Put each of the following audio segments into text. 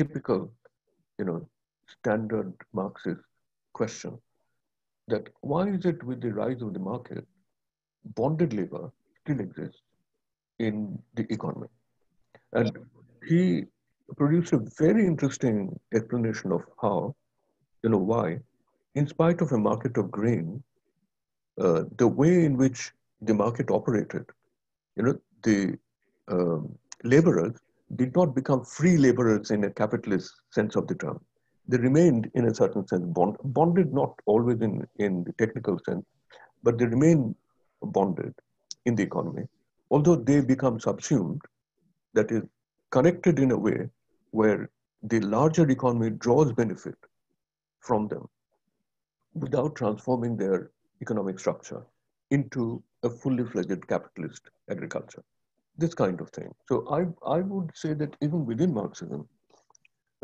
typical, you know, standard Marxist question that why is it with the rise of the market, bonded labor still exists in the economy? And he produced a very interesting explanation of how, you know, why, in spite of a market of grain, uh, the way in which the market operated, you know, the um, laborers did not become free laborers in a capitalist sense of the term. They remained, in a certain sense, bond, bonded, not always in, in the technical sense, but they remain bonded in the economy. Although they become subsumed, that is, connected in a way where the larger economy draws benefit from them without transforming their economic structure into a fully fledged capitalist agriculture. This kind of thing. So I, I would say that even within Marxism,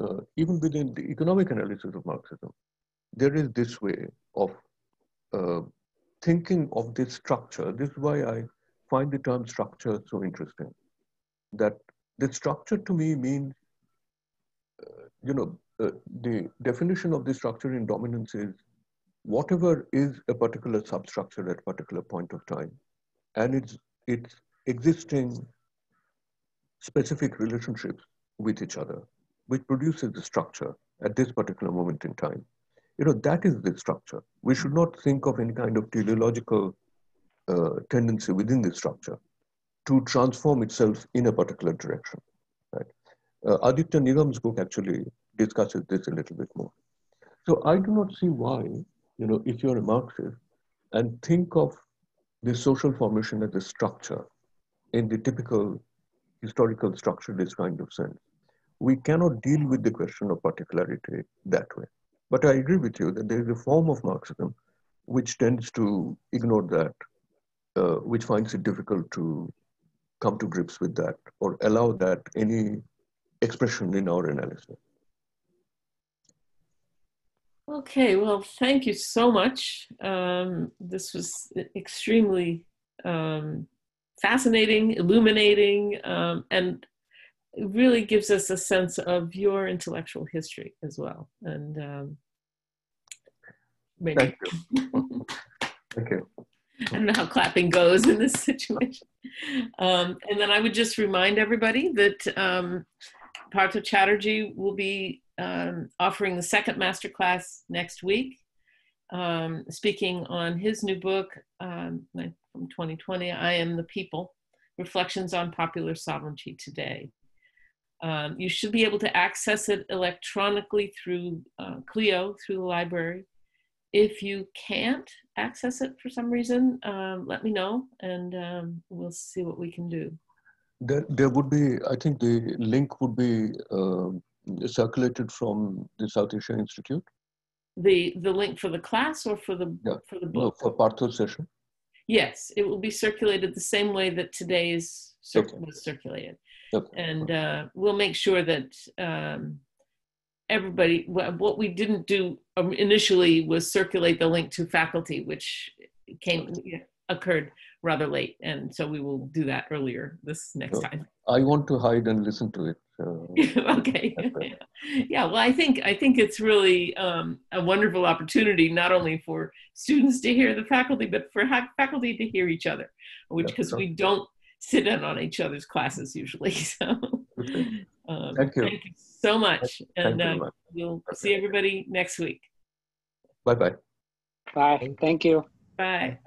uh, even within the economic analysis of Marxism, there is this way of uh, thinking of this structure. This is why I find the term structure so interesting. That the structure to me means, uh, you know, uh, the definition of the structure in dominance is whatever is a particular substructure at a particular point of time, and its its existing specific relationships with each other, which produces the structure at this particular moment in time. You know, that is the structure. We should not think of any kind of teleological uh, tendency within the structure to transform itself in a particular direction. Right? Uh, Aditya Nigam's book actually discusses this a little bit more. So I do not see why you know, if you're a Marxist and think of the social formation as a structure in the typical historical structuralist kind of sense, we cannot deal with the question of particularity that way. But I agree with you that there is a form of Marxism which tends to ignore that, uh, which finds it difficult to come to grips with that or allow that any expression in our analysis. Okay, well, thank you so much. Um, this was extremely um, fascinating, illuminating, um, and it really gives us a sense of your intellectual history as well. And um. Thank you. thank you. I don't know how clapping goes in this situation. Um, and then I would just remind everybody that um, Partha Chatterjee will be um, offering the second masterclass next week, um, speaking on his new book um, from 2020, I Am the People, Reflections on Popular Sovereignty Today. Um, you should be able to access it electronically through uh, Clio, through the library. If you can't access it for some reason, um, let me know and um, we'll see what we can do. There, there would be, I think the link would be uh, circulated from the South Asia Institute? The the link for the class or for the yeah. for the book? No, for Partha's session. Yes, it will be circulated the same way that today's cir- okay. was circulated, okay. and uh, we'll make sure that um, everybody. What we didn't do um, initially was circulate the link to faculty, which came occurred rather late, and so we will do that earlier this next time. I want to hide and listen to it. So okay. yeah. Well, I think I think it's really um, a wonderful opportunity not only for students to hear the faculty, but for faculty to hear each other, which because we don't sit in on each other's classes usually. So um, thank you. Thank you so much, and uh, much. we'll okay. see everybody next week. Bye bye. Bye. Thank you. Bye.